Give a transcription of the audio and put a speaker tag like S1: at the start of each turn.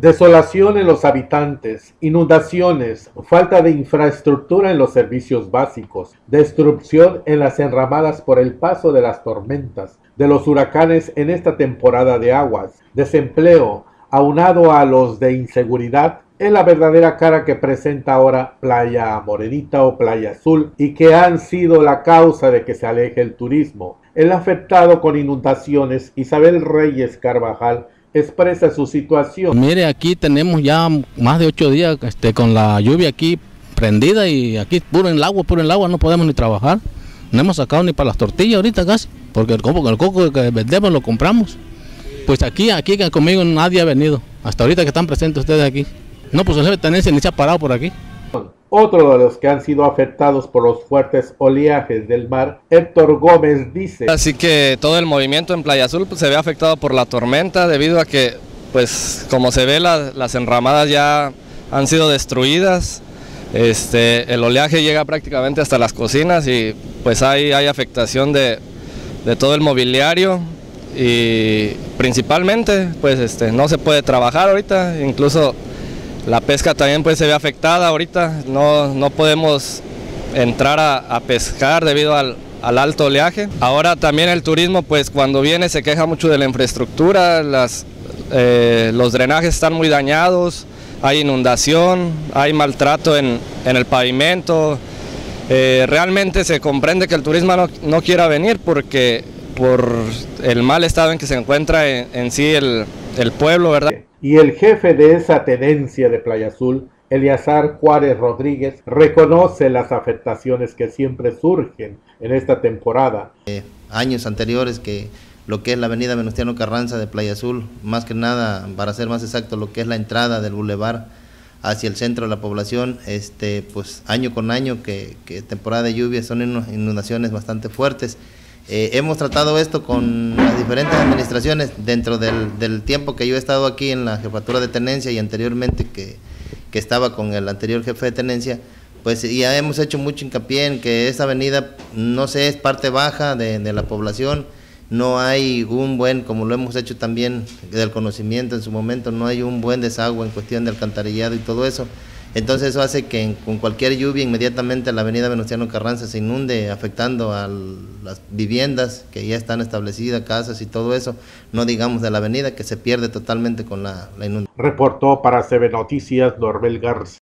S1: Desolación en los habitantes, inundaciones, falta de infraestructura en los servicios básicos, destrucción en las enramadas por el paso de las tormentas, de los huracanes en esta temporada de aguas, desempleo, aunado a los de inseguridad, es la verdadera cara que presenta ahora Playa Morenita o Playa Azul y que han sido la causa de que se aleje el turismo. El afectado con inundaciones, Isabel Reyes Carvajal, expresa su situación.
S2: Mire, aquí tenemos ya más de ocho días este, con la lluvia aquí prendida y aquí puro en el agua, puro en el agua, no podemos ni trabajar. No hemos sacado ni para las tortillas ahorita casi, porque el coco, el coco que vendemos lo compramos. Pues aquí, aquí conmigo nadie ha venido, hasta ahorita que están presentes ustedes aquí. No, pues el jefe de tenencia ni se ha parado por aquí.
S1: Otro de los que han sido afectados por los fuertes oleajes del mar, Héctor Gómez dice.
S3: Así que todo el movimiento en Playa Azul pues, se ve afectado por la tormenta debido a que, pues como se ve, las enramadas ya han sido destruidas. Este, el oleaje llega prácticamente hasta las cocinas y pues hay, hay afectación de, de todo el mobiliario y principalmente pues este, no se puede trabajar ahorita, incluso la pesca también pues se ve afectada ahorita, no, no podemos entrar a, pescar debido al, alto oleaje. Ahora también el turismo pues cuando viene se queja mucho de la infraestructura, las, eh, los drenajes están muy dañados, hay inundación, hay maltrato en, el pavimento. Eh, realmente se comprende que el turismo no, quiera venir porque por el mal estado en que se encuentra en, sí el, el pueblo, ¿verdad?
S1: Y el jefe de esa tenencia de Playa Azul, Eliazar Juárez Rodríguez, reconoce las afectaciones que siempre surgen en esta temporada.
S4: Eh, años anteriores que lo que es la avenida Venustiano Carranza de Playa Azul, más que nada, para ser más exacto, lo que es la entrada del bulevar hacia el centro de la población, este, pues año con año que, que temporada de lluvia son inundaciones bastante fuertes. Eh, hemos tratado esto con las diferentes administraciones dentro del, tiempo que yo he estado aquí en la jefatura de tenencia y anteriormente que, estaba con el anterior jefe de tenencia, pues ya hemos hecho mucho hincapié en que esa avenida, no sé, es parte baja de, de la población, no hay un buen, como lo hemos hecho también del conocimiento en su momento, no hay un buen desagüe en cuestión de alcantarillado y todo eso. Entonces eso hace que con cualquier lluvia inmediatamente la avenida Venustiano Carranza se inunde, afectando a las viviendas que ya están establecidas, casas y todo eso, no digamos de la avenida que se pierde totalmente con la, la inundación.
S1: Reportó para CB Noticias Norbel García.